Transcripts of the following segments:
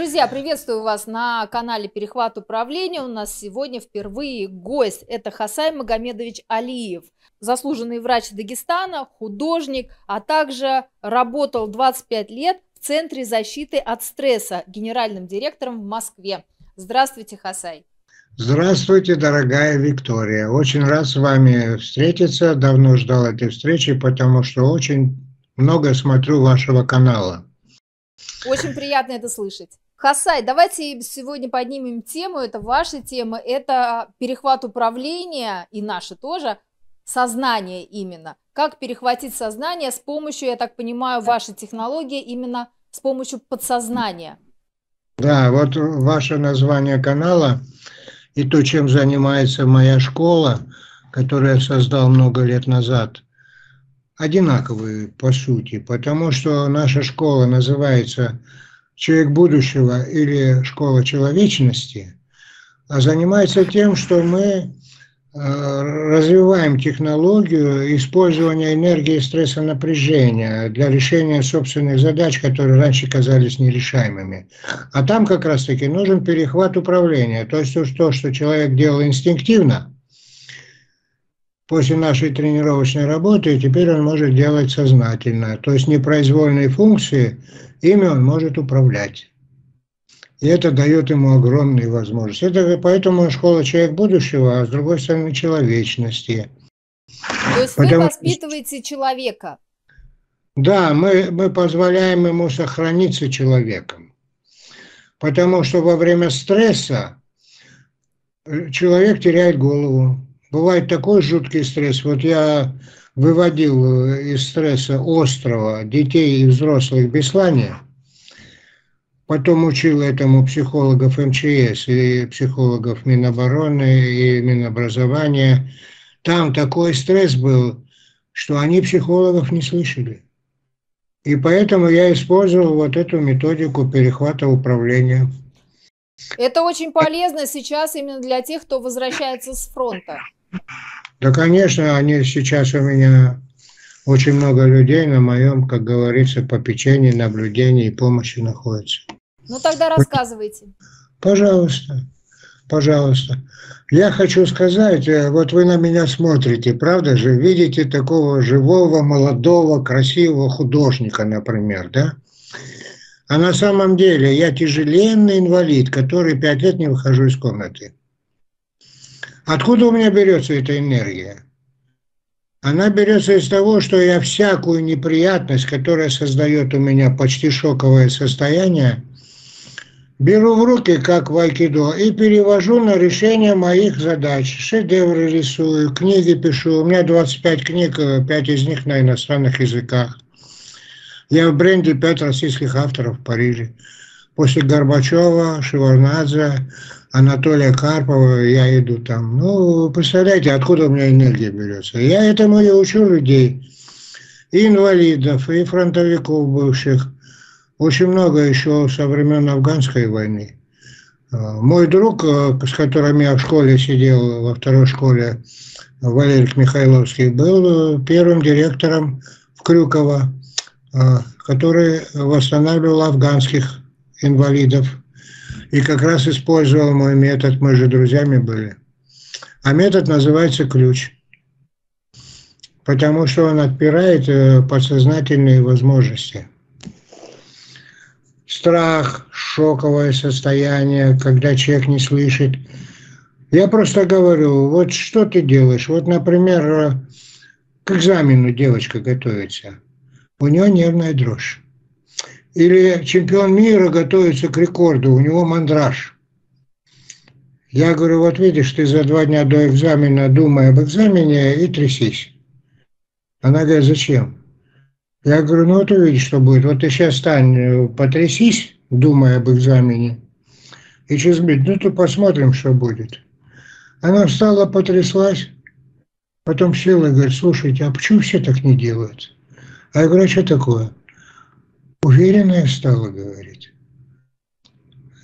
Друзья, приветствую вас на канале Перехват управления. У нас сегодня впервые гость. Это Хасай Магомедович Алиев, заслуженный врач Дагестана, художник, а также работал 25 лет в Центре защиты от стресса генеральным директором в Москве. Здравствуйте, Хасай. Здравствуйте, дорогая Виктория. Очень рад с вами встретиться. Давно ждал этой встречи, потому что очень много смотрю вашего канала. Очень приятно это слышать. Хасай, давайте сегодня поднимем тему, это ваша тема, это перехват управления, и наши тоже, сознание именно. Как перехватить сознание с помощью, я так понимаю, вашей технологии именно с помощью подсознания. Да, вот ваше название канала и то, чем занимается моя школа, которую я создал много лет назад – одинаковые по сути, потому что наша школа называется «Человек будущего» или «Школа человечности», а занимается тем, что мы э, развиваем технологию использования энергии стресса напряжения для решения собственных задач, которые раньше казались нерешаемыми. А там как раз-таки нужен перехват управления. То есть то, что человек делал инстинктивно, после нашей тренировочной работы, и теперь он может делать сознательно. То есть непроизвольные функции, ими он может управлять. И это дает ему огромные возможности. Это поэтому школа человек будущего, а с другой стороны человечности. То есть Потому... вы воспитываете человека? Да, мы, мы позволяем ему сохраниться человеком. Потому что во время стресса человек теряет голову, Бывает такой жуткий стресс. Вот я выводил э, из стресса острова детей и взрослых Беслане, потом учил этому психологов МЧС и психологов Минобороны и Минобразования. Там такой стресс был, что они психологов не слышали. И поэтому я использовал вот эту методику перехвата управления. Это очень полезно сейчас именно для тех, кто возвращается с фронта. Да, конечно, они сейчас у меня очень много людей на моем, как говорится, попечении, наблюдении и помощи находится. Ну тогда рассказывайте. Пожалуйста, пожалуйста. Я хочу сказать, э, вот вы на меня смотрите, правда же, видите такого живого, молодого, красивого художника, например, да? А на самом деле я тяжеленный инвалид, который пять лет не выхожу из комнаты. Откуда у меня берется эта энергия? Она берется из того, что я всякую неприятность, которая создает у меня почти шоковое состояние, беру в руки, как в айкидо, и перевожу на решение моих задач. Шедевры рисую, книги пишу. У меня 25 книг, 5 из них на иностранных языках. Я в бренде 5 российских авторов в Париже. После Горбачева, Шеварнадзе, Анатолия Карпова, я иду там. Ну, представляете, откуда у меня энергия берется. Я этому и учу людей, и инвалидов, и фронтовиков бывших. Очень много еще со времен афганской войны. А, мой друг, э, с которым я в школе сидел, во второй школе, Валерий Михайловский, был э, первым директором в Крюково, а, который восстанавливал афганских инвалидов и как раз использовал мой метод, мы же друзьями были. А метод называется ключ, потому что он отпирает э, подсознательные возможности. Страх, шоковое состояние, когда человек не слышит. Я просто говорю, вот что ты делаешь? Вот, например, э, к экзамену девочка готовится. У нее нервная дрожь. Или чемпион мира готовится к рекорду, у него мандраж. Я говорю, вот видишь, ты за два дня до экзамена думай об экзамене и трясись. Она говорит, зачем? Я говорю, ну вот увидишь, что будет. Вот ты сейчас стань, потрясись, думая об экзамене. И через минуту посмотрим, что будет. Она встала, потряслась, потом села и говорит, слушайте, а почему все так не делают? А я говорю, а что такое? Уверенная стала говорить.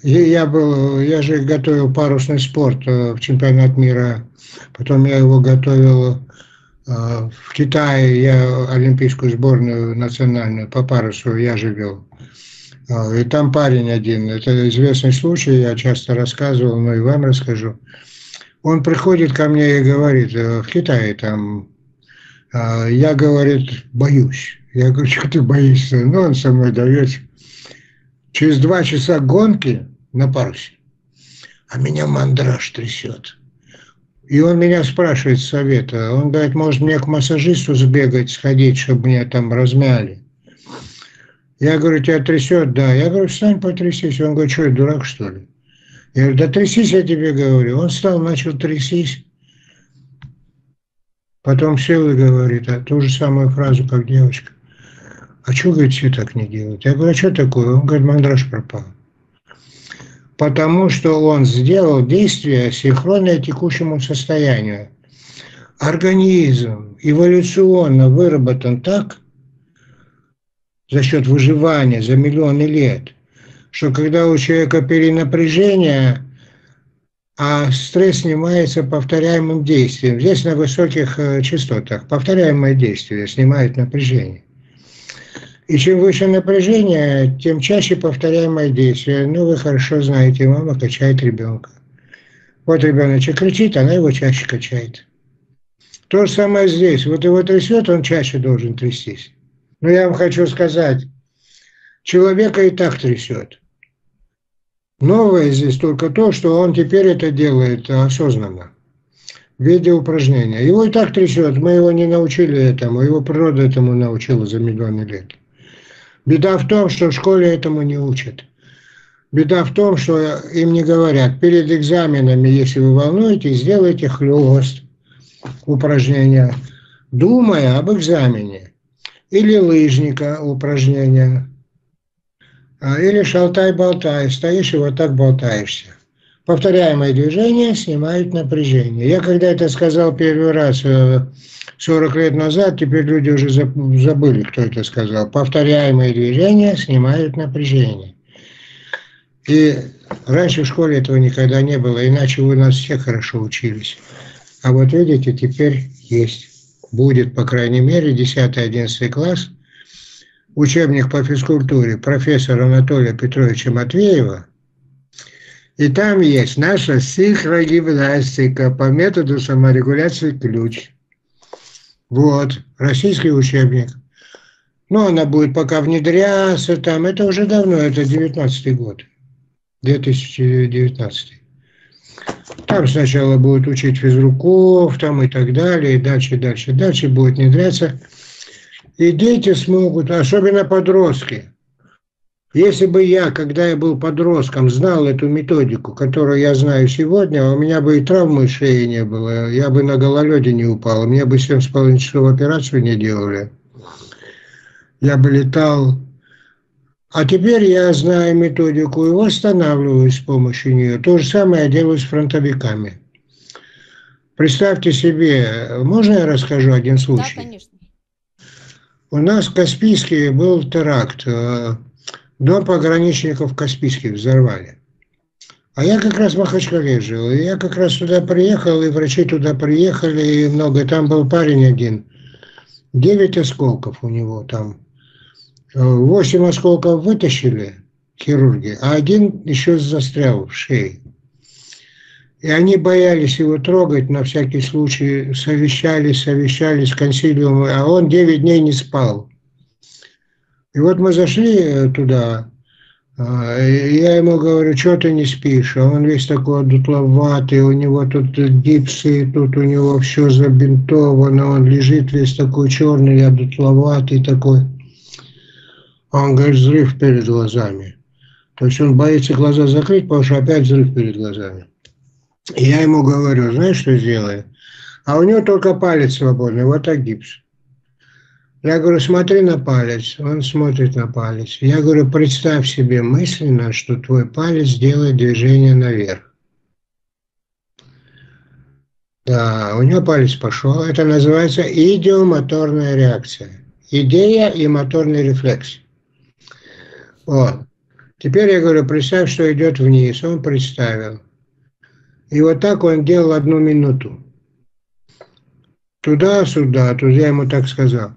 Я, был, я же готовил парусный спорт э, в чемпионат мира, потом я его готовил э, в Китае, я олимпийскую сборную национальную по парусу я же вел. А, и там парень один, это известный случай, я часто рассказывал, но и вам расскажу. Он приходит ко мне и говорит, «Э, в Китае там, я, говорит, боюсь. Я говорю, что ты боишься? Ну, он со мной дает. Через два часа гонки на парусе, а меня мандраж трясет. И он меня спрашивает совета. Он говорит, может мне к массажисту сбегать, сходить, чтобы меня там размяли. Я говорю, тебя трясет? Да. Я говорю, встань, потрясись. Он говорит, что я дурак, что ли? Я говорю, да трясись, я тебе говорю. Он встал, начал трясись. Потом сел и говорит а, ту же самую фразу, как девочка. А что, говорит, все так не делают? Я говорю, а что такое? Он говорит, мандраж пропал. Потому что он сделал действие синхронное текущему состоянию. Организм эволюционно выработан так, за счет выживания за миллионы лет, что когда у человека перенапряжение, а стресс снимается повторяемым действием. Здесь на высоких э, частотах повторяемое действие снимает напряжение. И чем выше напряжение, тем чаще повторяемое действие. Ну, вы хорошо знаете, мама качает ребенка. Вот ребеночек кричит, она его чаще качает. То же самое здесь. Вот его трясет, он чаще должен трястись. Но я вам хочу сказать, человека и так трясет. Новое здесь только то, что он теперь это делает осознанно, в виде упражнения. Его и так трясет, мы его не научили этому, его природа этому научила за миллионы лет. Беда в том, что в школе этому не учат. Беда в том, что им не говорят, перед экзаменами, если вы волнуетесь, сделайте хлёст упражнения, думая об экзамене или лыжника упражнения, а, или шалтай-болтай, стоишь и вот так болтаешься. Повторяемые движения снимают напряжение. Я когда это сказал первый раз 40 э, лет назад, теперь люди уже забыли, кто это сказал. Повторяемые движения снимают напряжение. И раньше в школе этого никогда не было, иначе вы нас все хорошо учились. А вот видите, теперь есть будет, по крайней мере, 10-11 класс, учебник по физкультуре профессора Анатолия Петровича Матвеева, и там есть наша синхрогимнастика по методу саморегуляции ключ. Вот, российский учебник. Но она будет пока внедряться там, это уже давно, это 19 год, 2019. Там сначала будут учить физруков там и так далее, и дальше, дальше, дальше будет внедряться. И дети смогут, особенно подростки. Если бы я, когда я был подростком, знал эту методику, которую я знаю сегодня, у меня бы и травмы шеи не было, я бы на гололеде не упал, мне бы 7,5 часов операцию не делали. Я бы летал а теперь я знаю методику и восстанавливаюсь с помощью нее. То же самое я делаю с фронтовиками. Представьте себе, можно я расскажу один случай? Да, конечно. У нас в Каспийске был теракт. Э, дом пограничников в Каспийске взорвали. А я как раз в Махачкале жил. И я как раз туда приехал, и врачи туда приехали, и много. Там был парень один. Девять осколков у него там Восемь осколков вытащили хирурги, а один еще застрял в шее. И они боялись его трогать, на всякий случай совещались, совещались, консилиумы, а он 9 дней не спал. И вот мы зашли туда, а, и я ему говорю, что ты не спишь? А он весь такой дутловатый, у него тут гипсы, тут у него все забинтовано, он лежит весь такой черный, я дутловатый такой. А он говорит, взрыв перед глазами. То есть он боится глаза закрыть, потому что опять взрыв перед глазами. И я ему говорю, знаешь, что сделаю? А у него только палец свободный, вот так гипс. Я говорю, смотри на палец. Он смотрит на палец. Я говорю, представь себе мысленно, что твой палец делает движение наверх. Да, у него палец пошел. Это называется идиомоторная реакция. Идея и моторный рефлекс. Вот. Теперь я говорю, представь, что идет вниз. Он представил. И вот так он делал одну минуту. Туда-сюда, тут я ему так сказал.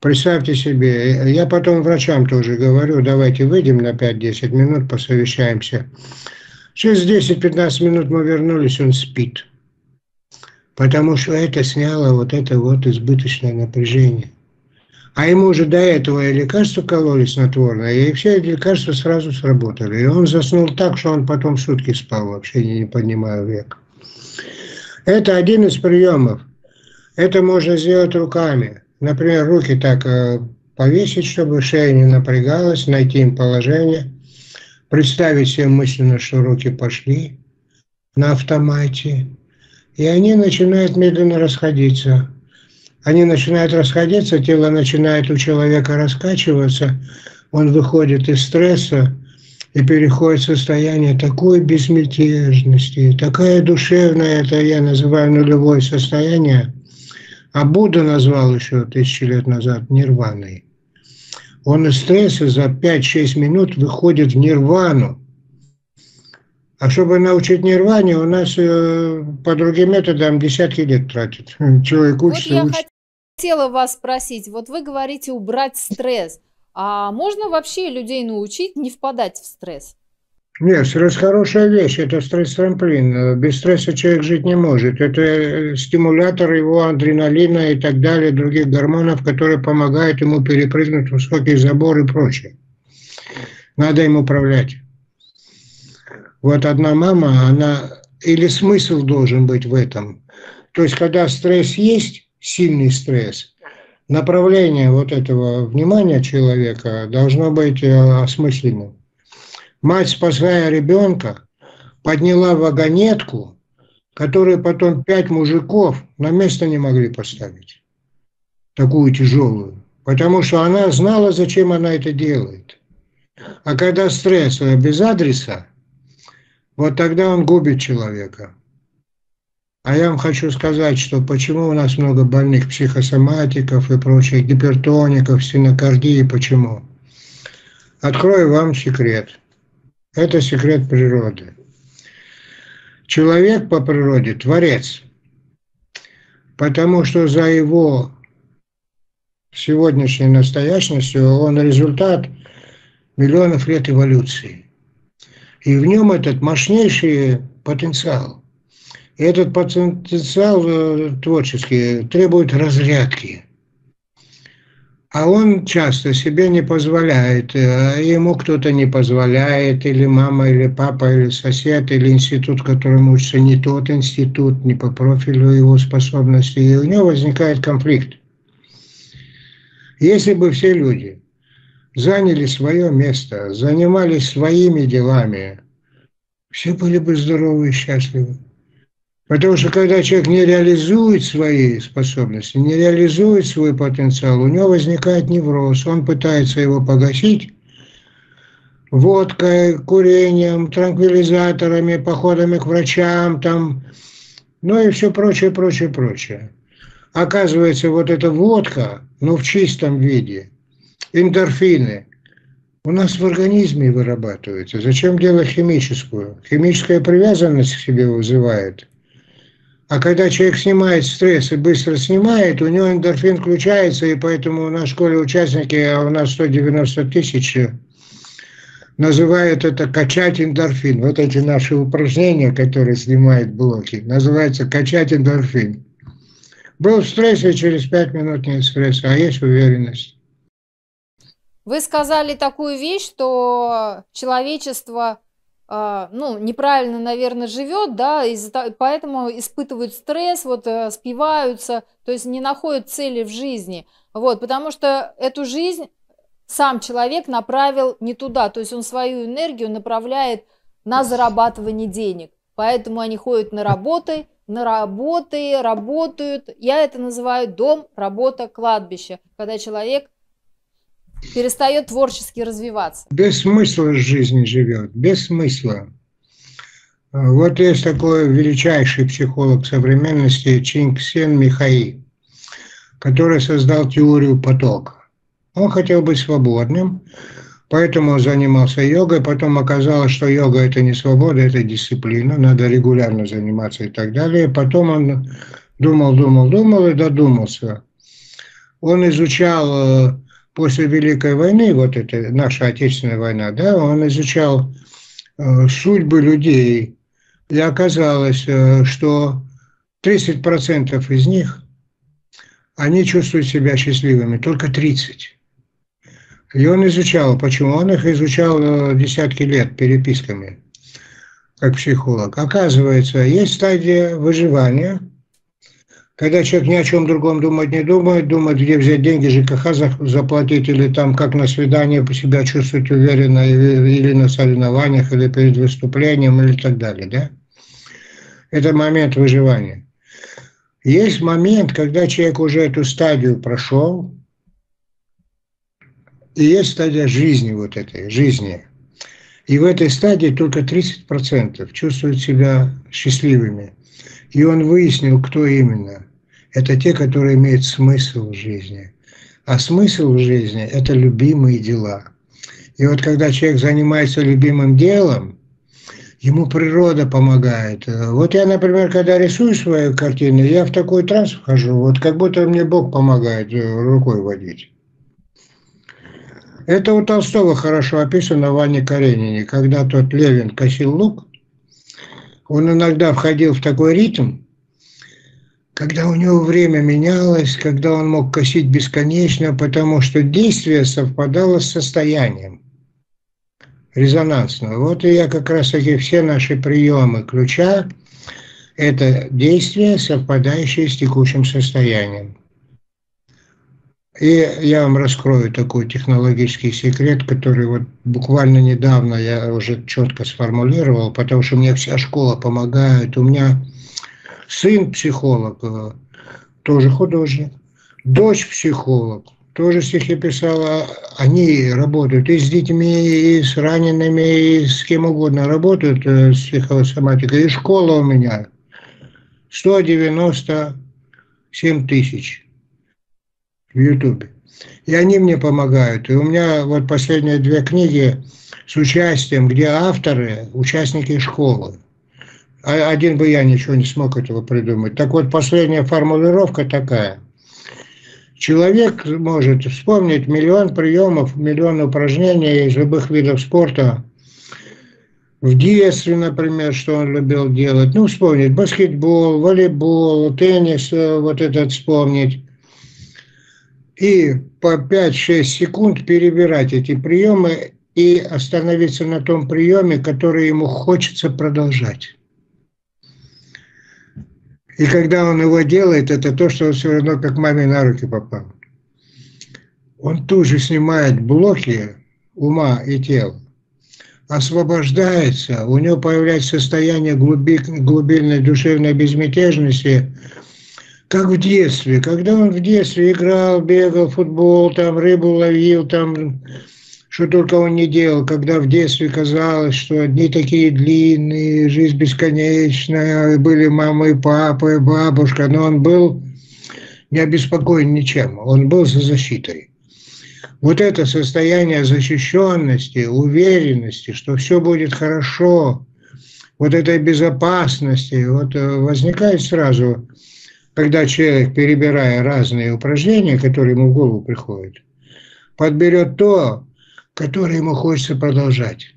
Представьте себе, я потом врачам тоже говорю, давайте выйдем на 5-10 минут, посовещаемся. Через 10-15 минут мы вернулись, он спит. Потому что это сняло вот это вот избыточное напряжение. А ему уже до этого и лекарства кололи снотворное, и все эти лекарства сразу сработали. И он заснул так, что он потом сутки спал, вообще не, не поднимая век. Это один из приемов. Это можно сделать руками. Например, руки так э, повесить, чтобы шея не напрягалась, найти им положение, представить себе мысленно, что руки пошли на автомате, и они начинают медленно расходиться. Они начинают расходиться, тело начинает у человека раскачиваться, он выходит из стресса и переходит в состояние такой безмятежности, такая душевная, это я называю нулевое состояние, а Будда назвал еще тысячи лет назад нирваной. Он из стресса за 5-6 минут выходит в нирвану. А чтобы научить нирване, у нас э, по другим методам десятки лет тратит. Человек учится, вот я учится хотела вас спросить, вот вы говорите убрать стресс, а можно вообще людей научить не впадать в стресс? Нет, стресс хорошая вещь, это стресс-трамплин. Без стресса человек жить не может. Это э, стимулятор его адреналина и так далее, других гормонов, которые помогают ему перепрыгнуть высокий забор и прочее. Надо им управлять. Вот одна мама, она... Или смысл должен быть в этом. То есть, когда стресс есть, сильный стресс, направление вот этого внимания человека должно быть э, осмысленным. Мать, спасая ребенка, подняла вагонетку, которую потом пять мужиков на место не могли поставить. Такую тяжелую. Потому что она знала, зачем она это делает. А когда стресс без адреса, вот тогда он губит человека. А я вам хочу сказать, что почему у нас много больных психосоматиков и прочих гипертоников, стенокардии, почему? Открою вам секрет. Это секрет природы. Человек по природе – творец, потому что за его сегодняшней настоящностью он результат миллионов лет эволюции. И в нем этот мощнейший потенциал – этот потенциал э, творческий требует разрядки. А он часто себе не позволяет, э, ему кто-то не позволяет, или мама, или папа, или сосед, или институт, в котором учится не тот институт, не по профилю его способностей, и у него возникает конфликт. Если бы все люди заняли свое место, занимались своими делами, все были бы здоровы и счастливы. Потому что когда человек не реализует свои способности, не реализует свой потенциал, у него возникает невроз, он пытается его погасить водкой, курением, транквилизаторами, походами к врачам, там, ну и все прочее, прочее, прочее. Оказывается, вот эта водка, ну в чистом виде, эндорфины, у нас в организме вырабатываются. Зачем делать химическую? Химическая привязанность к себе вызывает – а когда человек снимает стресс и быстро снимает, у него эндорфин включается, и поэтому на школе участники, а у нас 190 тысяч, называют это качать эндорфин. Вот эти наши упражнения, которые снимают блоки, называется качать эндорфин. Был в стрессе, через 5 минут нет стресса, а есть уверенность. Вы сказали такую вещь, что человечество ну, неправильно, наверное, живет, да, поэтому испытывают стресс, вот, э, спиваются, то есть не находят цели в жизни, вот, потому что эту жизнь сам человек направил не туда, то есть он свою энергию направляет на зарабатывание денег, поэтому они ходят на работы, на работы, работают, я это называю дом, работа, кладбище, когда человек перестает творчески развиваться. Без смысла жизнь живет, без смысла. Вот есть такой величайший психолог современности Чинг Сен Михаи, который создал теорию потока. Он хотел быть свободным, поэтому занимался йогой. Потом оказалось, что йога – это не свобода, это дисциплина, надо регулярно заниматься и так далее. Потом он думал, думал, думал и додумался – он изучал э, после Великой войны, вот это наша Отечественная война, да, он изучал э, судьбы людей, и оказалось, э, что 30% из них, они чувствуют себя счастливыми, только 30%. И он изучал, почему? Он их изучал десятки лет переписками, как психолог. Оказывается, есть стадия выживания – когда человек ни о чем другом думать не думает, думает, где взять деньги, ЖКХ заплатить, или там как на свидание себя чувствовать уверенно, или на соревнованиях, или перед выступлением, или так далее, да? Это момент выживания. Есть момент, когда человек уже эту стадию прошел, и есть стадия жизни вот этой, жизни. И в этой стадии только 30% чувствуют себя счастливыми. И он выяснил, кто именно – это те, которые имеют смысл в жизни. А смысл в жизни – это любимые дела. И вот когда человек занимается любимым делом, ему природа помогает. Вот я, например, когда рисую свою картину, я в такой транс вхожу, вот как будто мне Бог помогает э, рукой водить. Это у Толстого хорошо описано в Анне Каренине, когда тот Левин косил лук, он иногда входил в такой ритм, когда у него время менялось, когда он мог косить бесконечно, потому что действие совпадало с состоянием резонансного. Вот и я как раз таки все наши приемы ключа – это действия, совпадающие с текущим состоянием. И я вам раскрою такой технологический секрет, который вот буквально недавно я уже четко сформулировал, потому что мне вся школа помогает. У меня сын психолог, э, тоже художник, дочь психолог, тоже стихи писала, они работают и с детьми, и с ранеными, и с кем угодно работают э, с психосоматикой. И школа у меня 197 тысяч в Ютубе. И они мне помогают. И у меня вот последние две книги с участием, где авторы, участники школы. А один бы я ничего не смог этого придумать. Так вот, последняя формулировка такая. Человек может вспомнить миллион приемов, миллион упражнений из любых видов спорта. В детстве, например, что он любил делать. Ну, вспомнить баскетбол, волейбол, теннис, э, вот этот вспомнить. И по 5-6 секунд перебирать эти приемы и остановиться на том приеме, который ему хочется продолжать. И когда он его делает, это то, что он все равно как маме на руки попал. Он тут же снимает блоки ума и тела, освобождается, у него появляется состояние глубинной душевной безмятежности, как в детстве. Когда он в детстве играл, бегал, футбол, там рыбу ловил, там что только он не делал, когда в детстве казалось, что одни такие длинные, жизнь бесконечная, были мама и папа, и бабушка, но он был не обеспокоен ничем, он был за защитой. Вот это состояние защищенности, уверенности, что все будет хорошо, вот этой безопасности, вот э, возникает сразу, когда человек, перебирая разные упражнения, которые ему в голову приходят, подберет то, который ему хочется продолжать.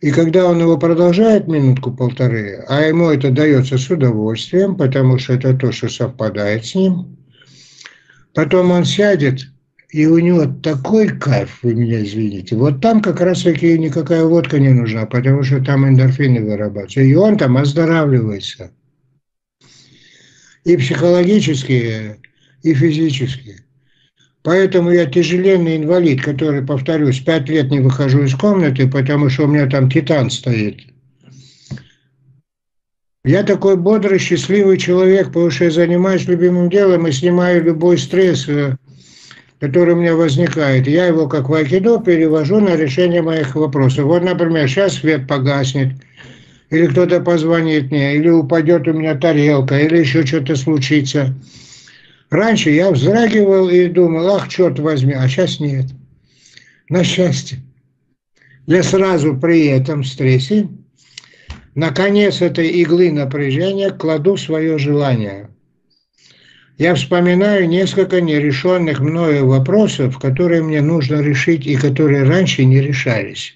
И когда он его продолжает минутку-полторы, а ему это дается с удовольствием, потому что это то, что совпадает с ним, потом он сядет, и у него такой кайф, вы меня извините. Вот там как раз-таки никакая водка не нужна, потому что там эндорфины вырабатываются. И он там оздоравливается. И психологически, и физически. Поэтому я тяжеленный инвалид, который, повторюсь, пять лет не выхожу из комнаты, потому что у меня там титан стоит. Я такой бодрый, счастливый человек, потому что я занимаюсь любимым делом и снимаю любой стресс, э, который у меня возникает. Я его, как в айкидо, перевожу на решение моих вопросов. Вот, например, сейчас свет погаснет, или кто-то позвонит мне, или упадет у меня тарелка, или еще что-то случится – Раньше я вздрагивал и думал, ах, черт возьми, а сейчас нет. На счастье. Я сразу при этом стрессе на конец этой иглы напряжения кладу свое желание. я вспоминаю несколько нерешенных мною вопросов, которые мне нужно решить и которые раньше не решались.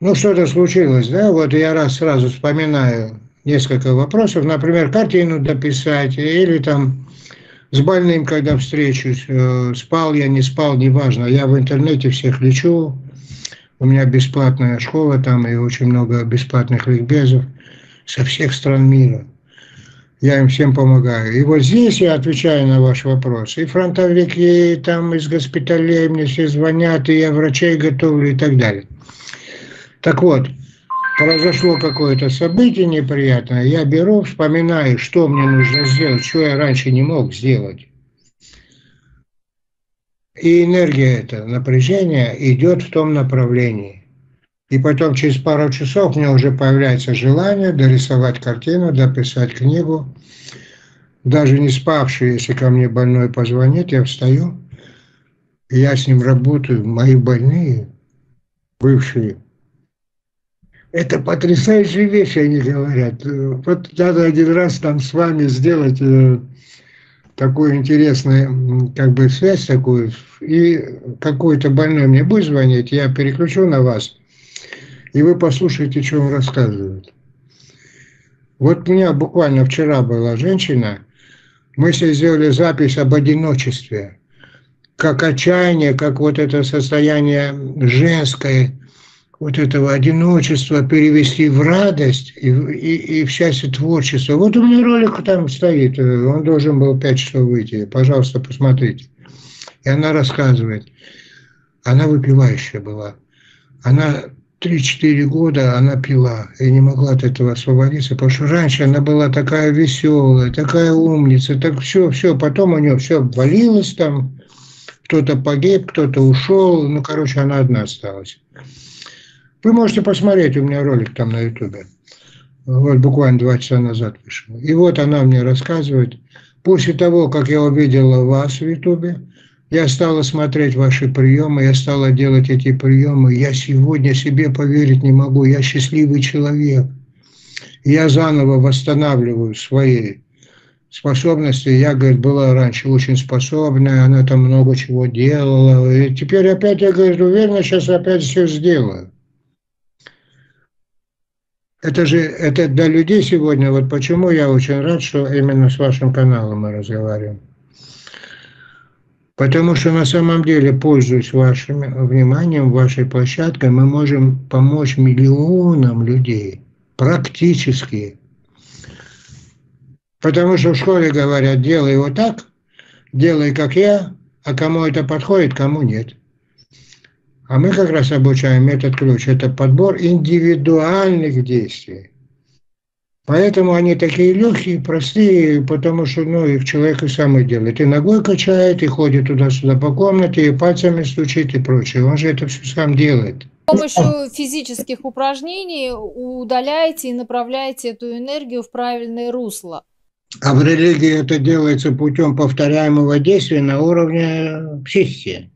Ну, что-то случилось, да, вот я раз сразу вспоминаю несколько вопросов, например, картину дописать или там с больным, когда встречусь, э, спал я, не спал, неважно, я в интернете всех лечу, у меня бесплатная школа там и очень много бесплатных ликбезов со всех стран мира. Я им всем помогаю. И вот здесь я отвечаю на ваш вопрос. И фронтовики там из госпиталей мне все звонят, и я врачей готовлю и так далее. Так вот, произошло какое-то событие неприятное, я беру, вспоминаю, что мне нужно сделать, что я раньше не мог сделать. И энергия эта, напряжение идет в том направлении. И потом через пару часов у меня уже появляется желание дорисовать картину, дописать книгу. Даже не спавший, если ко мне больной позвонит, я встаю, я с ним работаю. Мои больные, бывшие, это потрясающие вещи, они говорят. Вот надо один раз там с вами сделать э, такую интересную как бы связь такую, и какой-то больной мне будет звонить, я переключу на вас, и вы послушаете, что он рассказывает. Вот у меня буквально вчера была женщина, мы себе сделали запись об одиночестве, как отчаяние, как вот это состояние женское, вот этого одиночества перевести в радость и, и, и в счастье творчества. Вот у меня ролик там стоит, он должен был 5 часов выйти. Пожалуйста, посмотрите. И она рассказывает. Она выпивающая была. Она 3-4 года она пила и не могла от этого освободиться, потому что раньше она была такая веселая, такая умница, так все, все, потом у нее все обвалилось там, кто-то погиб, кто-то ушел, ну, короче, она одна осталась. Вы можете посмотреть, у меня ролик там на ютубе. Вот буквально два часа назад вышел. И вот она мне рассказывает. После того, как я увидела вас в ютубе, я стала смотреть ваши приемы, я стала делать эти приемы. Я сегодня себе поверить не могу. Я счастливый человек. Я заново восстанавливаю свои способности. Я, говорит, была раньше очень способная, она там много чего делала. И теперь опять, я, говорит, уверена, сейчас опять все сделаю. Это же это для людей сегодня. Вот почему я очень рад, что именно с вашим каналом мы разговариваем. Потому что на самом деле, пользуясь вашим вниманием, вашей площадкой, мы можем помочь миллионам людей. Практически. Потому что в школе говорят, делай вот так, делай как я, а кому это подходит, кому нет. А мы как раз обучаем метод ключ. Это подбор индивидуальных действий. Поэтому они такие легкие, простые, потому что ну, их человек и сам и делает. И ногой качает, и ходит туда-сюда по комнате, и пальцами стучит и прочее. Он же это все сам делает. С помощью физических упражнений удаляете и направляете эту энергию в правильное русло. А в религии это делается путем повторяемого действия на уровне психики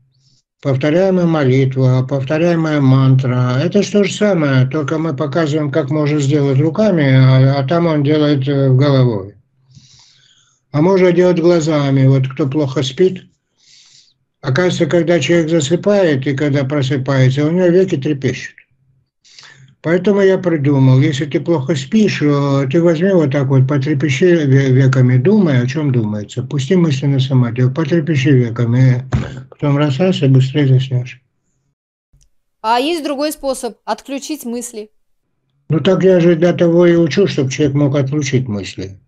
повторяемая молитва, повторяемая мантра. Это же то же самое, только мы показываем, как можно сделать руками, а, а там он делает э, головой. А можно делать глазами. Вот кто плохо спит, оказывается, когда человек засыпает и когда просыпается, у него веки трепещут. Поэтому я придумал, если ты плохо спишь, э, ты возьми вот так вот, потрепещи веками, думай, о чем думается. Пусти мысли на самотек, потрепещи веками, потом расслабься, быстрее заснешь. А есть другой способ – отключить мысли. Ну так я же для того и учу, чтобы человек мог отключить мысли.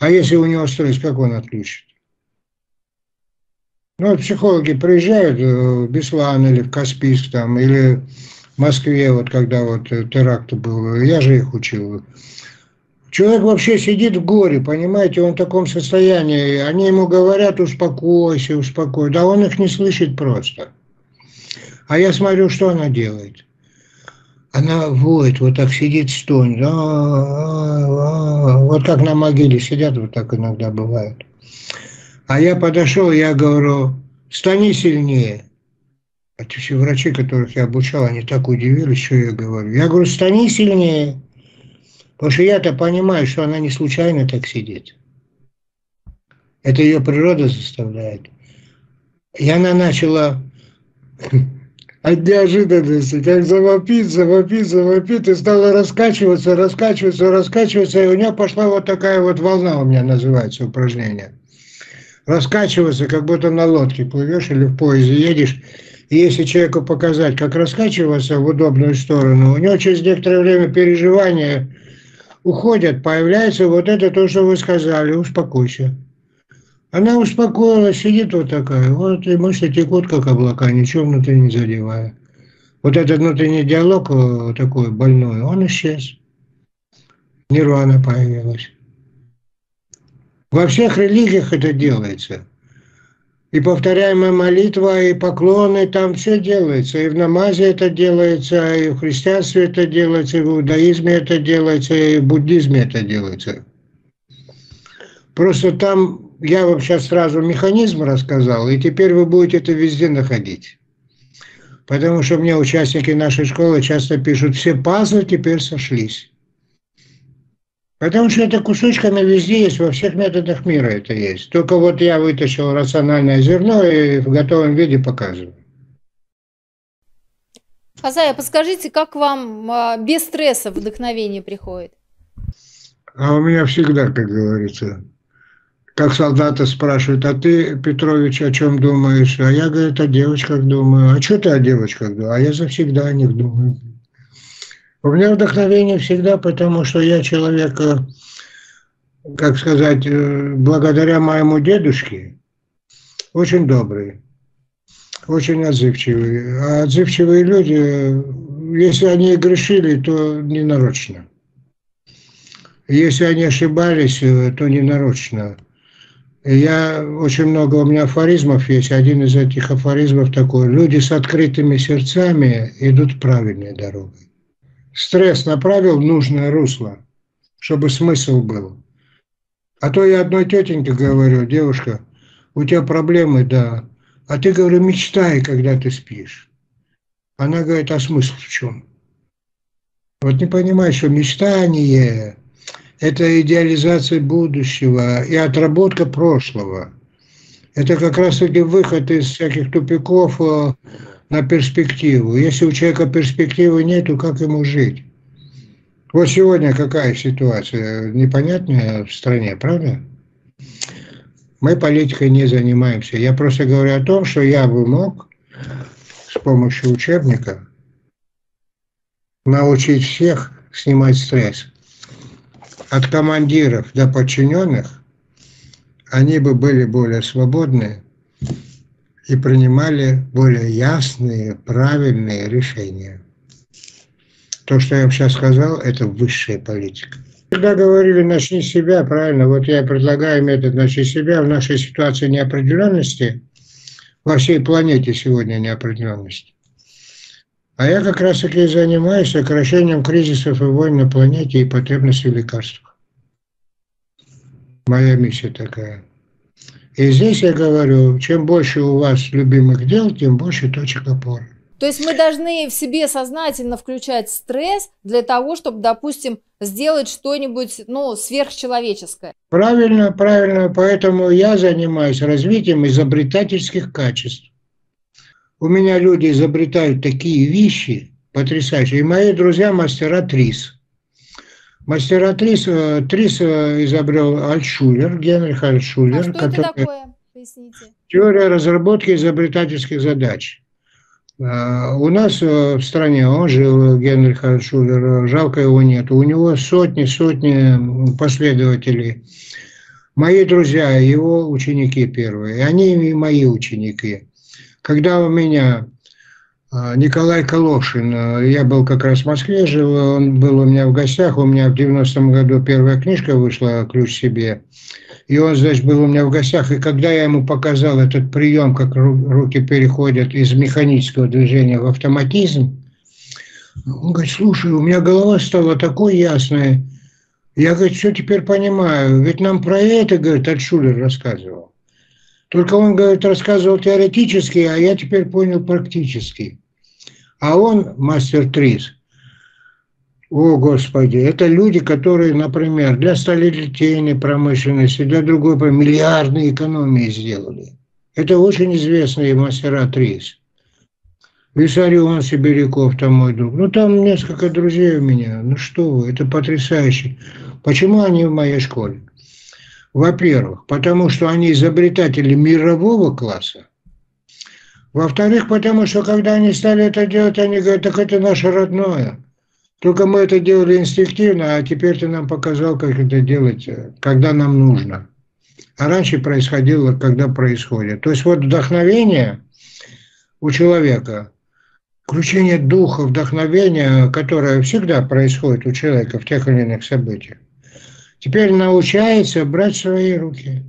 А если у него стресс, как он отключит? Ну, психологи приезжают в Беслан или в Каспийск там, или Москве, вот когда вот э, теракт был, я же их учил. Человек вообще сидит в горе, понимаете, он в таком состоянии, они ему говорят, успокойся, успокойся, да он их не слышит просто. А я смотрю, что она делает. Она воет, вот так сидит, стонет. А, а, а, вот как на могиле сидят, вот так иногда бывает. А я подошел, я говорю, стани сильнее. Эти все врачи, которых я обучал, они так удивились, что я говорю. Я говорю, стани сильнее. Потому что я-то понимаю, что она не случайно так сидит. Это ее природа заставляет. И она начала от неожиданности, как завопит, завопит, завопит, и стала раскачиваться, раскачиваться, раскачиваться, и у нее пошла вот такая вот волна, у меня называется упражнение. Раскачиваться, как будто на лодке плывешь или в поезде едешь, если человеку показать, как раскачиваться в удобную сторону, у него через некоторое время переживания уходят, появляется вот это то, что вы сказали, успокойся. Она успокоилась, сидит вот такая, вот и мысли текут, как облака, ничего внутри не задевая. Вот этот внутренний диалог э, такой больной, он исчез. Нирвана появилась. Во всех религиях это делается. И повторяемая молитва, и поклоны, там все делается. И в намазе это делается, и в христианстве это делается, и в иудаизме это делается, и в буддизме это делается. Просто там я вам сейчас сразу механизм рассказал, и теперь вы будете это везде находить. Потому что мне участники нашей школы часто пишут, все пазлы теперь сошлись. Потому что это кусочками везде есть, во всех методах мира это есть. Только вот я вытащил рациональное зерно и в готовом виде показываю. Хазая, подскажите, как вам а, без стресса вдохновение приходит? А у меня всегда, как говорится, как солдаты спрашивают, а ты, Петрович, о чем думаешь? А я, говорит, о девочках думаю. А что ты о девочках думаешь? А я завсегда о них думаю. У меня вдохновение всегда, потому что я человек, э, как сказать, э, благодаря моему дедушке, очень добрый, очень отзывчивый. А отзывчивые люди, э, если они грешили, то не нарочно. Если они ошибались, то не нарочно. Я очень много у меня афоризмов есть. Один из этих афоризмов такой. Люди с открытыми сердцами идут правильной дорогой. Стресс направил в нужное русло, чтобы смысл был. А то я одной тетеньке говорю, девушка, у тебя проблемы, да. А ты, говорю, мечтай, когда ты спишь. Она говорит, а смысл в чем? Вот не понимаешь, что мечтание это идеализация будущего и отработка прошлого. Это как раз-таки выход из всяких тупиков э, на перспективу. Если у человека перспективы нет, то как ему жить? Вот сегодня какая ситуация непонятная в стране, правда? Мы политикой не занимаемся. Я просто говорю о том, что я бы мог с помощью учебника научить всех снимать стресс от командиров до подчиненных, они бы были более свободны и принимали более ясные, правильные решения. То, что я вам сейчас сказал, это высшая политика. Когда говорили «начни себя», правильно, вот я предлагаю метод «начни себя» в нашей ситуации неопределенности, во всей планете сегодня неопределенности. А я как раз таки занимаюсь сокращением кризисов и войн на планете и потребностью в лекарствах. Моя миссия такая. И здесь я говорю, чем больше у вас любимых дел, тем больше точек опоры. То есть мы должны в себе сознательно включать стресс для того, чтобы, допустим, сделать что-нибудь ну, сверхчеловеческое. Правильно, правильно. Поэтому я занимаюсь развитием изобретательских качеств. У меня люди изобретают такие вещи потрясающие. И мои друзья мастера Трис. Мастера Трис, э, э, изобрел Альтшулер, Генрих Альтшулер. А что который... это такое? Поясните. Теория разработки изобретательских задач. Э, у нас в стране, он жил, Генрих Альтшулер, жалко его нет. У него сотни, сотни последователей. Мои друзья, его ученики первые, они и мои ученики. Когда у меня а, Николай Калошин, э, я был как раз в Москве, жил, он был у меня в гостях, у меня в 90-м году первая книжка вышла «Ключ себе», и он, значит, был у меня в гостях, и когда я ему показал этот прием, как руки переходят из механического движения в автоматизм, он говорит, слушай, у меня голова стала такой ясная. Я, говорит, все теперь понимаю, ведь нам про это, говорит, Альтшулер рассказывал. Только он, говорит, рассказывал теоретически, а я теперь понял практически. А он, мастер Трис, О, Господи, это люди, которые, например, для сталелитейной промышленности, для другой миллиардные экономии сделали. Это очень известные мастера ТРИС. Виссарион Сибиряков там мой друг. Ну, там несколько друзей у меня. Ну, что вы, это потрясающе. Почему они в моей школе? Во-первых, потому что они изобретатели мирового класса. Во-вторых, потому что когда они стали это делать, они говорят, так это наше родное. Только мы это делали инстинктивно, а теперь ты нам показал, как это делать, когда нам нужно. А раньше происходило, когда происходит. То есть вот вдохновение у человека, включение духа, вдохновения, которое всегда происходит у человека в тех или иных событиях, теперь научается брать свои руки.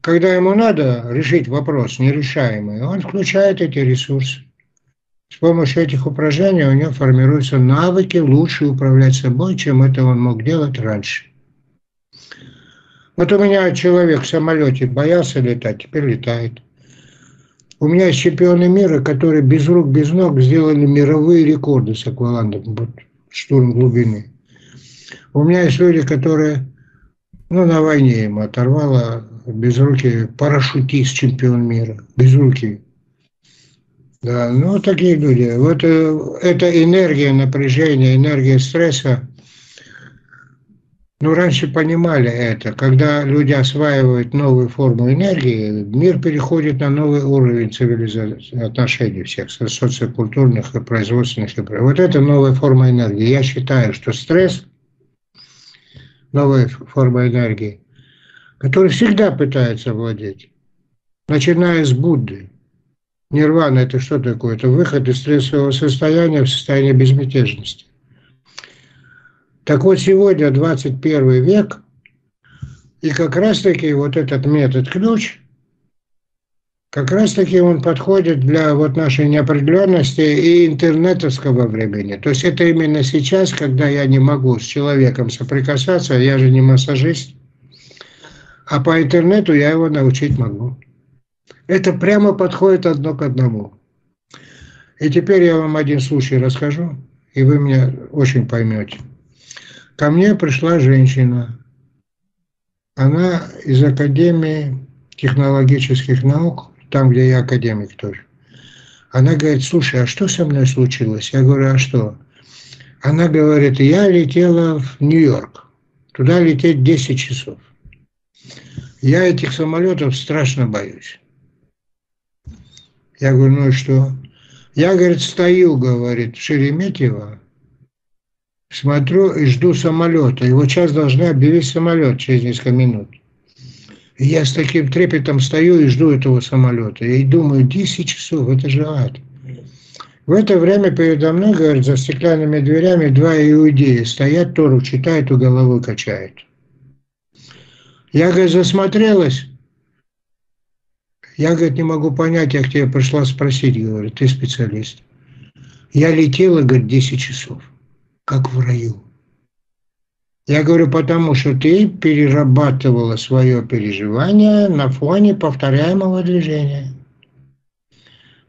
Когда ему надо решить вопрос нерешаемый, он включает эти ресурсы. С помощью этих упражнений у него формируются навыки лучше управлять собой, чем это он мог делать раньше. Вот у меня человек в самолете боялся летать, теперь летает. У меня есть чемпионы мира, которые без рук, без ног сделали мировые рекорды с аквалангом, вот, штурм глубины. У меня есть люди, которые, ну, на войне ему оторвало без руки парашютист чемпион мира, без руки. Да, ну, такие люди. Вот э, эта энергия напряжения, энергия стресса, ну, раньше понимали это. Когда люди осваивают новую форму энергии, мир переходит на новый уровень цивилизации, отношений всех, социокультурных и производственных. Вот это новая форма энергии. Я считаю, что стресс, новая форма энергии, который всегда пытается владеть, начиная с Будды. Нирвана – это что такое? Это выход из стрессового состояния в состояние безмятежности. Так вот, сегодня 21 век, и как раз-таки вот этот метод-ключ, как раз-таки он подходит для вот нашей неопределенности и интернетовского времени. То есть это именно сейчас, когда я не могу с человеком соприкасаться, я же не массажист, а по интернету я его научить могу. Это прямо подходит одно к одному. И теперь я вам один случай расскажу, и вы меня очень поймете. Ко мне пришла женщина. Она из Академии технологических наук, там, где я академик тоже. Она говорит, слушай, а что со мной случилось? Я говорю, а что? Она говорит, я летела в Нью-Йорк. Туда лететь 10 часов. Я этих самолетов страшно боюсь. Я говорю, ну и что? Я, говорит, стою, говорит, в Шереметьево, смотрю и жду самолета. Его час должны объявить самолет через несколько минут. И я с таким трепетом стою и жду этого самолета. И думаю, 10 часов, это же ад. В это время передо мной, говорит, за стеклянными дверями два иудея стоят, Тору читают и головой качают. Я, говорит, засмотрелась. Я, говорит, не могу понять, я к тебе пришла спросить, говорит, ты специалист. Я летела, говорит, 10 часов как в раю. Я говорю, потому что ты перерабатывала свое переживание на фоне повторяемого движения.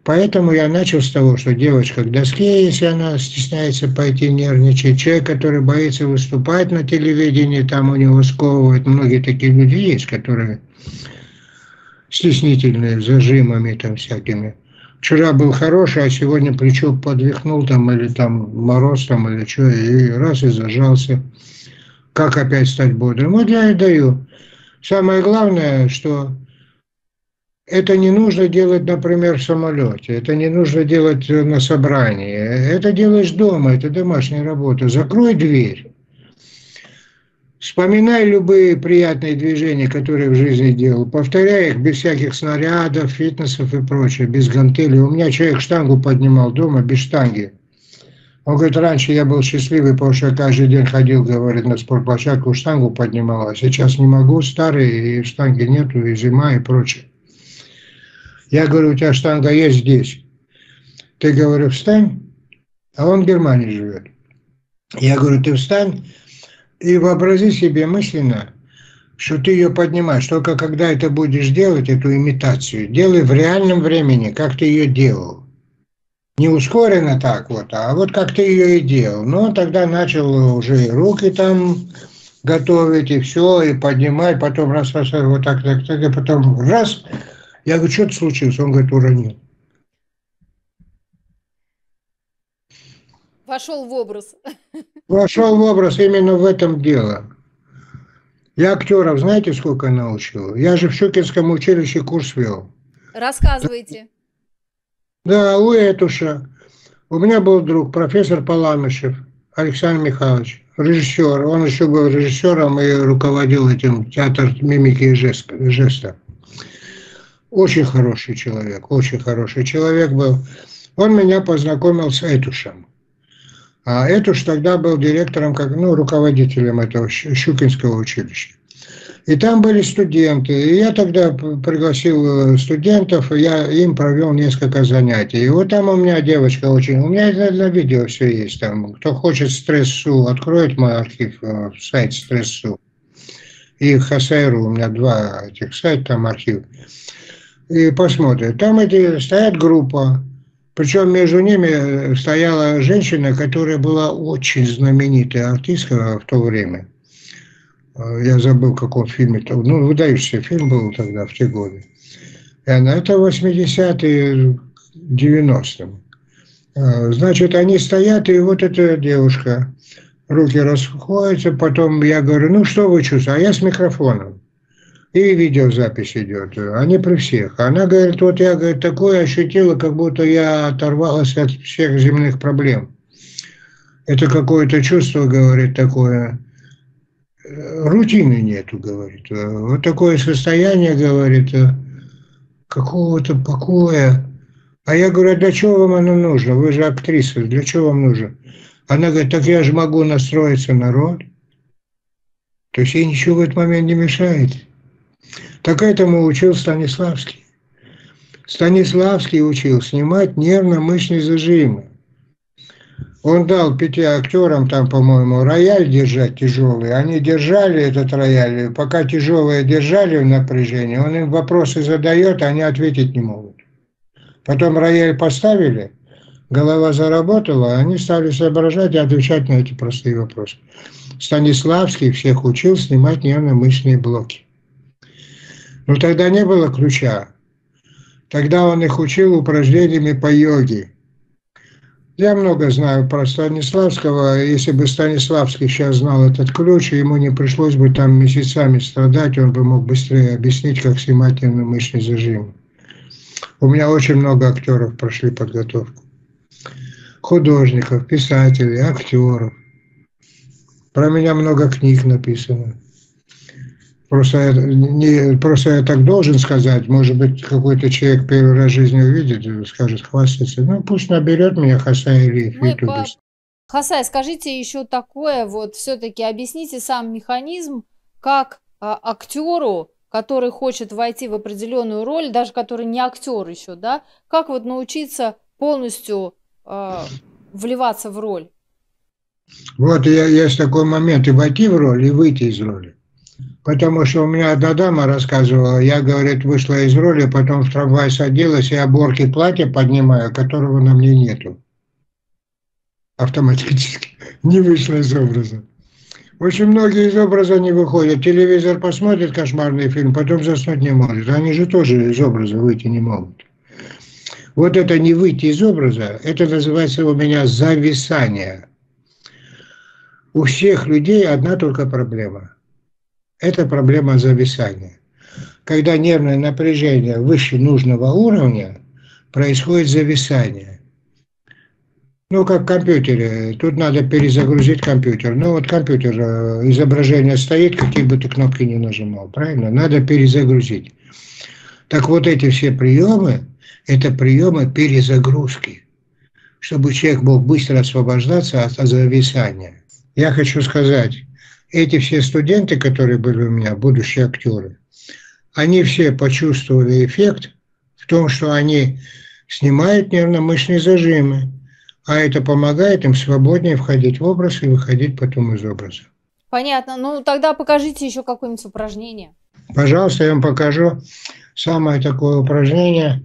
Поэтому я начал с того, что девочка к доске, если она стесняется пойти нервничать, человек, который боится выступать на телевидении, там у него сковывают, многие такие люди есть, которые стеснительные, зажимами там всякими вчера был хороший, а сегодня плечо подвихнул там или там мороз там или что, и раз и зажался. Как опять стать бодрым? Вот я и даю. Самое главное, что это не нужно делать, например, в самолете, это не нужно делать на собрании, это делаешь дома, это домашняя работа. Закрой дверь Вспоминай любые приятные движения, которые в жизни делал. Повторяй их без всяких снарядов, фитнесов и прочее, без гантелей. У меня человек штангу поднимал дома без штанги. Он говорит, раньше я был счастливый, потому что я каждый день ходил, говорит, на спортплощадку штангу поднимал, а сейчас не могу, старый, и штанги нету, и зима, и прочее. Я говорю, у тебя штанга есть здесь. Ты, говорю, встань, а он в Германии живет. Я говорю, ты встань, и вообрази себе мысленно, что ты ее поднимаешь. Только когда это будешь делать, эту имитацию, делай в реальном времени, как ты ее делал. не ускоренно так вот, а вот как ты ее и делал. Но тогда начал уже и руки там готовить, и все, и поднимать, потом раз, раз, раз вот так, так, так, и потом раз. Я говорю, что-то случилось? Он говорит, уронил. Вошел в образ. Вошел в образ, именно в этом дело. Я актеров, знаете, сколько научил? Я же в Щукинском училище курс вел. Рассказывайте. Да, у Этуша. У меня был друг, профессор Паламышев Александр Михайлович, режиссер. Он еще был режиссером и руководил этим театром мимики и жеста. Очень хороший человек, очень хороший человек был. Он меня познакомил с Этушем. А Этуш тогда был директором, как, ну, руководителем этого Щукинского училища. И там были студенты. И я тогда пригласил э, студентов, я им провел несколько занятий. И вот там у меня девочка очень... У меня это на видео все есть там. Кто хочет стрессу, откроет мой архив, э, сайт стрессу. И Хасайру, у меня два этих сайта, там архив. И посмотрит. Там эти, стоят группа. Причем между ними э, стояла женщина, которая была очень знаменитая артистка в то время. Э, я забыл, какой фильме, ну, выдающийся фильм был тогда, в те годы. И она, это 80-е, 90-м. Э, значит, они стоят, и вот эта девушка, руки расходятся, потом я говорю, ну, что вы чувствуете? А я с микрофоном. И видеозапись идет. Они при всех. Она говорит, вот я, говорит, такое ощутила, как будто я оторвалась от всех земных проблем. Это какое-то чувство, говорит, такое, рутины нету, говорит. Вот такое состояние, говорит, какого-то покоя. А я говорю, а для чего вам оно нужно? Вы же актриса, для чего вам нужно? Она говорит, так я же могу настроиться на роль. То есть ей ничего в этот момент не мешает. Так этому учил Станиславский. Станиславский учил снимать нервно-мышечные зажимы. Он дал пяти актерам там, по-моему, рояль держать тяжелый. Они держали этот рояль, пока тяжелые держали в напряжении, он им вопросы задает, а они ответить не могут. Потом рояль поставили, голова заработала, они стали соображать и отвечать на эти простые вопросы. Станиславский всех учил снимать нервно-мышечные блоки. Но тогда не было ключа. Тогда он их учил упражнениями по йоге. Я много знаю про Станиславского. Если бы Станиславский сейчас знал этот ключ, ему не пришлось бы там месяцами страдать, он бы мог быстрее объяснить, как снимать мышечный зажим. У меня очень много актеров прошли подготовку. Художников, писателей, актеров. Про меня много книг написано. Просто, не, просто я так должен сказать, может быть, какой-то человек первый раз в жизни увидит и скажет, хвастается. Ну, пусть наберет меня Хасай или в Ютубе. Хасай, скажите еще такое, вот все-таки объясните сам механизм, как а, актеру, который хочет войти в определенную роль, даже который не актер еще, да, как вот научиться полностью а, вливаться в роль? Вот я, есть такой момент, и войти в роль, и выйти из роли. Потому что у меня одна дама рассказывала, я, говорит, вышла из роли, потом в трамвай садилась, и оборки платья поднимаю, которого на мне нету. Автоматически. Не вышла из образа. Очень многие из образа не выходят. Телевизор посмотрит кошмарный фильм, потом заснуть не может. Они же тоже из образа выйти не могут. Вот это не выйти из образа, это называется у меня зависание. У всех людей одна только проблема – это проблема зависания. Когда нервное напряжение выше нужного уровня, происходит зависание. Ну, как в компьютере. Тут надо перезагрузить компьютер. Ну, вот компьютер, э, изображение стоит, какие бы ты кнопки ни нажимал, правильно? Надо перезагрузить. Так вот эти все приемы, это приемы перезагрузки, чтобы человек мог быстро освобождаться от зависания. Я хочу сказать, эти все студенты, которые были у меня, будущие актеры, они все почувствовали эффект в том, что они снимают нервно-мышечные зажимы, а это помогает им свободнее входить в образ и выходить потом из образа. Понятно. Ну, тогда покажите еще какое-нибудь упражнение. Пожалуйста, я вам покажу самое такое упражнение.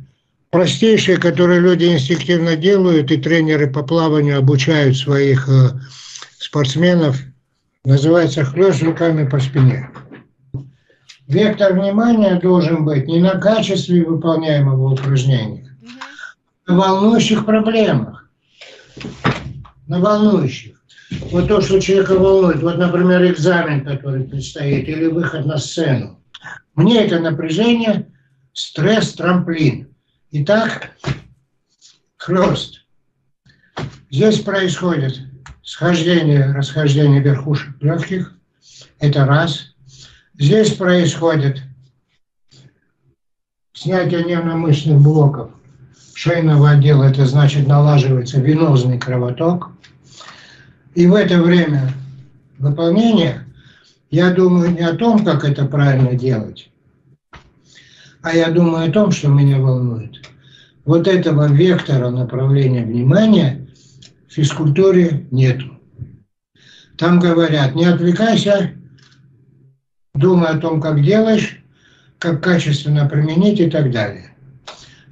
простейшие, которые люди инстинктивно делают, и тренеры по плаванию обучают своих э, спортсменов, называется хлест руками по спине. Вектор внимания должен быть не на качестве выполняемого упражнения, а на волнующих проблемах. На волнующих. Вот то, что человека волнует, вот, например, экзамен, который предстоит, или выход на сцену. Мне это напряжение, стресс, трамплин. Итак, хлест. Здесь происходит схождение, расхождение верхушек легких. Это раз. Здесь происходит снятие нервно-мышечных блоков шейного отдела, это значит налаживается венозный кровоток. И в это время выполнения я думаю не о том, как это правильно делать, а я думаю о том, что меня волнует. Вот этого вектора направления внимания в физкультуре нету. Там говорят, не отвлекайся, думай о том, как делаешь, как качественно применить и так далее.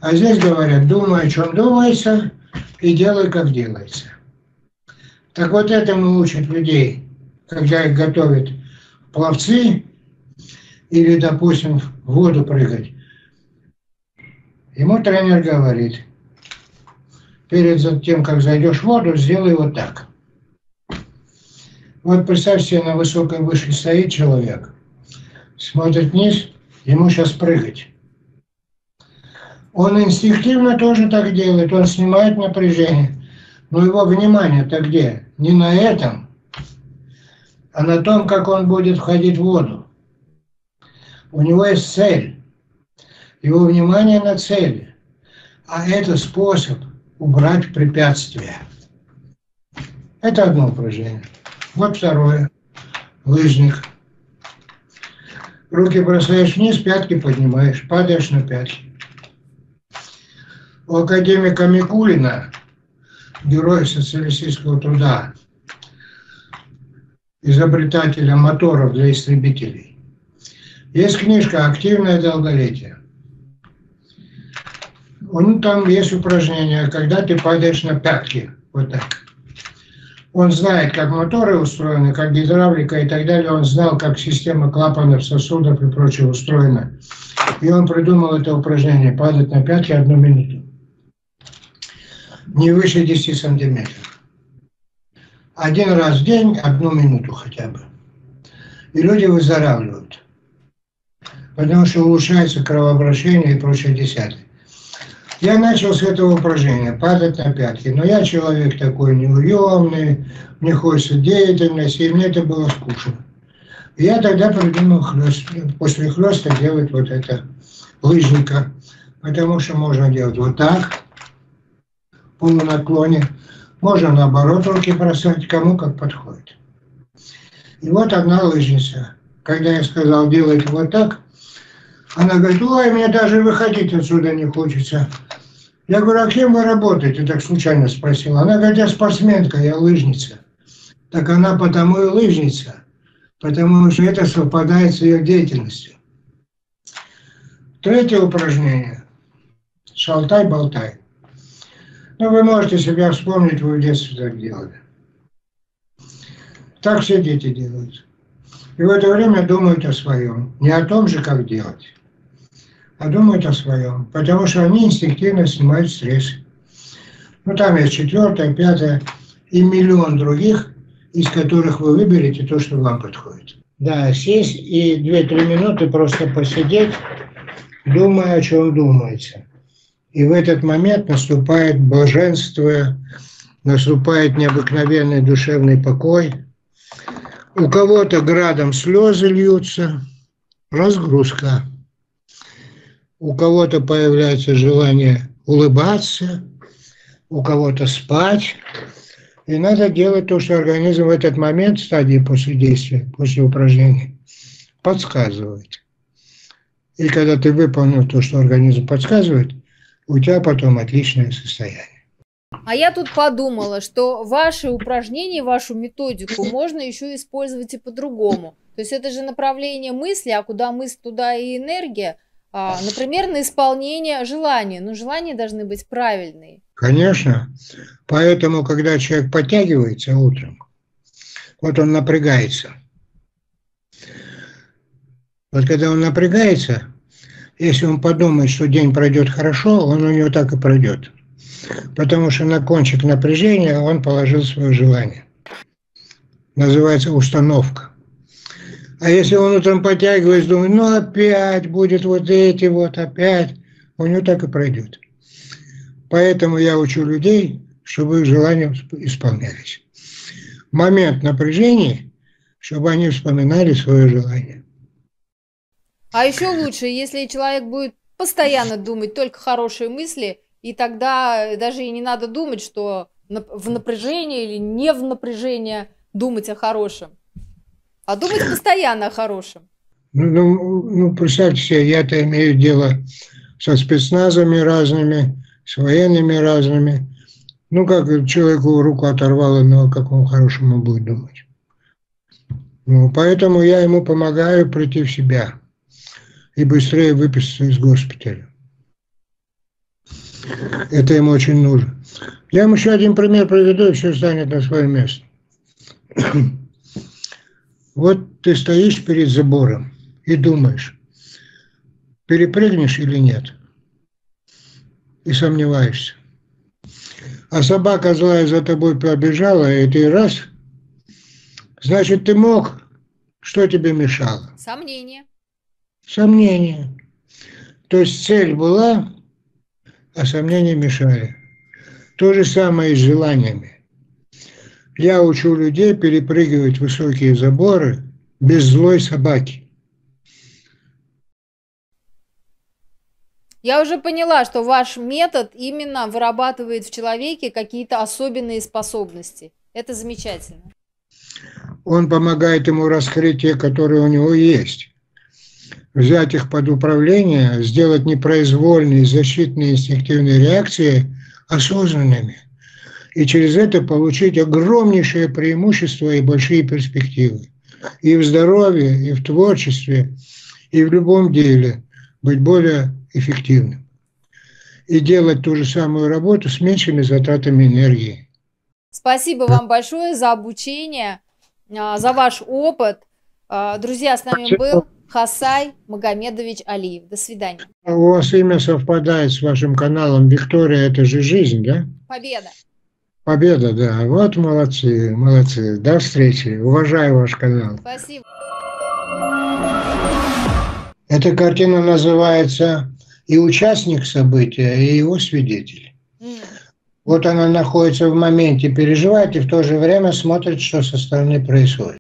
А здесь говорят, думай, о чем думается, и делай, как делается. Так вот этому учат людей, когда их готовят пловцы или, допустим, в воду прыгать. Ему тренер говорит, перед тем, как зайдешь в воду, сделай вот так. Вот представь себе, на высокой вышке стоит человек, смотрит вниз, ему сейчас прыгать. Он инстинктивно тоже так делает, он снимает напряжение. Но его внимание-то где? Не на этом, а на том, как он будет входить в воду. У него есть цель. Его внимание на цели. А это способ убрать препятствия. Это одно упражнение. Вот второе. Лыжник. Руки бросаешь вниз, пятки поднимаешь, падаешь на пятки. У академика Микулина, героя социалистического труда, изобретателя моторов для истребителей, есть книжка «Активное долголетие». Он, там есть упражнение, когда ты падаешь на пятки, вот так. Он знает, как моторы устроены, как гидравлика и так далее. Он знал, как система клапанов, сосудов и прочее устроена. И он придумал это упражнение – падать на пятки одну минуту. Не выше 10 сантиметров. Один раз в день, одну минуту хотя бы. И люди выздоравливают. Потому что улучшается кровообращение и прочее десятое. Я начал с этого упражнения, падать на пятки. Но я человек такой неуемный, мне хочется деятельности, и мне это было скучно. Я тогда придумал хлест, после хлеста делать вот это лыжника. Потому что можно делать вот так, в полунаклоне. Можно наоборот руки бросать, кому как подходит. И вот одна лыжница. Когда я сказал делать вот так, она говорит, ой, мне даже выходить отсюда не хочется. Я говорю, а кем вы работаете? Так случайно спросила. Она говорит, я спортсменка, я лыжница. Так она потому и лыжница, потому что это совпадает с ее деятельностью. Третье упражнение. Шалтай-болтай. Ну, вы можете себя вспомнить, вы в детстве так делали. Так все дети делают. И в это время думают о своем. Не о том же, как делать а думают о своем, потому что они инстинктивно снимают стресс. Ну, там есть четвертое, пятое и миллион других, из которых вы выберете то, что вам подходит. Да, сесть и 2-3 минуты просто посидеть, думая, о чем думаете. И в этот момент наступает блаженство, наступает необыкновенный душевный покой. У кого-то градом слезы льются, разгрузка у кого-то появляется желание улыбаться, у кого-то спать. И надо делать то, что организм в этот момент, стадии после действия, после упражнения, подсказывает. И когда ты выполнил то, что организм подсказывает, у тебя потом отличное состояние. А я тут подумала, что ваши упражнения, вашу методику можно еще использовать и по-другому. То есть это же направление мысли, а куда мысль, туда и энергия. А, например, на исполнение желания. Но желания должны быть правильные. Конечно. Поэтому, когда человек подтягивается утром, вот он напрягается. Вот когда он напрягается, если он подумает, что день пройдет хорошо, он у него так и пройдет. Потому что на кончик напряжения он положил свое желание. Называется установка. А если он утром подтягивается, думает, ну опять будет вот эти вот, опять, у него так и пройдет. Поэтому я учу людей, чтобы их желания исполнялись. Момент напряжения, чтобы они вспоминали свое желание. А еще лучше, если человек будет постоянно думать только хорошие мысли, и тогда даже и не надо думать, что в напряжении или не в напряжении думать о хорошем, а думать постоянно о хорошем. Ну, ну, ну представьте себе, я-то имею дело со спецназами разными, с военными разными. Ну, как человеку руку оторвало, но о каком хорошем он будет думать. Ну, поэтому я ему помогаю прийти в себя и быстрее выписаться из госпиталя. Это ему очень нужно. Я вам еще один пример приведу, и все станет на свое место. Вот ты стоишь перед забором и думаешь, перепрыгнешь или нет, и сомневаешься. А собака злая за тобой побежала, и ты раз, значит, ты мог, что тебе мешало? Сомнение. Сомнение. То есть цель была, а сомнения мешали. То же самое и с желаниями. Я учу людей перепрыгивать высокие заборы без злой собаки. Я уже поняла, что ваш метод именно вырабатывает в человеке какие-то особенные способности. Это замечательно. Он помогает ему раскрыть те, которые у него есть взять их под управление, сделать непроизвольные защитные инстинктивные реакции осознанными. И через это получить огромнейшее преимущество и большие перспективы. И в здоровье, и в творчестве, и в любом деле быть более эффективным. И делать ту же самую работу с меньшими затратами энергии. Спасибо вам большое за обучение, а, за ваш опыт. А, друзья, с нами был Хасай Магомедович Алиев. До свидания. У вас имя совпадает с вашим каналом Виктория, это же жизнь, да? Победа. Победа, да. Вот молодцы, молодцы. До встречи. Уважаю ваш канал. Спасибо. Эта картина называется «И участник события, и его свидетель». Mm. Вот она находится в моменте, переживает и в то же время смотрит, что со стороны происходит.